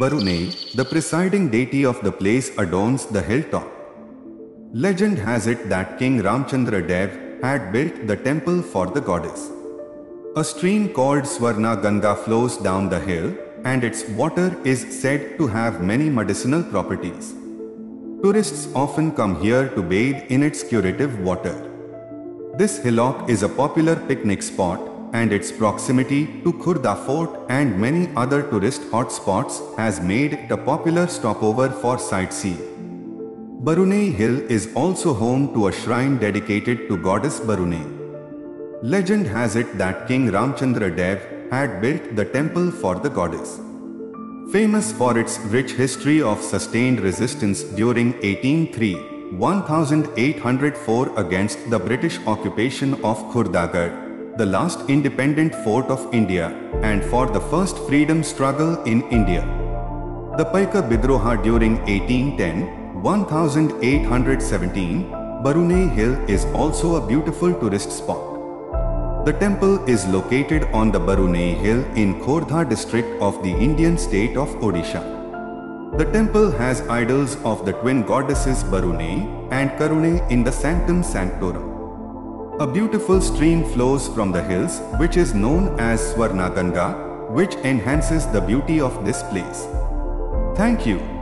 Barunei, the presiding deity of the place adorns the hilltop. Legend has it that King Ramchandra Dev had built the temple for the goddess. A stream called Swarna Ganga flows down the hill and its water is said to have many medicinal properties. Tourists often come here to bathe in its curative water. This hillock is a popular picnic spot and its proximity to Khurda Fort and many other tourist hotspots has made it a popular stopover for sightseeing. Barunei Hill is also home to a shrine dedicated to goddess Barunei. Legend has it that King Ramchandra Dev had built the temple for the goddess. Famous for its rich history of sustained resistance during 1803, 1804 against the British occupation of Khurdagarh, the last independent fort of India, and for the first freedom struggle in India. The Paika Bidroha during 1810, 1817, Barunei Hill is also a beautiful tourist spot. The temple is located on the Barunei Hill in Khordha district of the Indian state of Odisha. The temple has idols of the twin goddesses Barunei and Karunei in the Sanctum Sanctorum. A beautiful stream flows from the hills which is known as Swarnaganga, which enhances the beauty of this place. Thank you.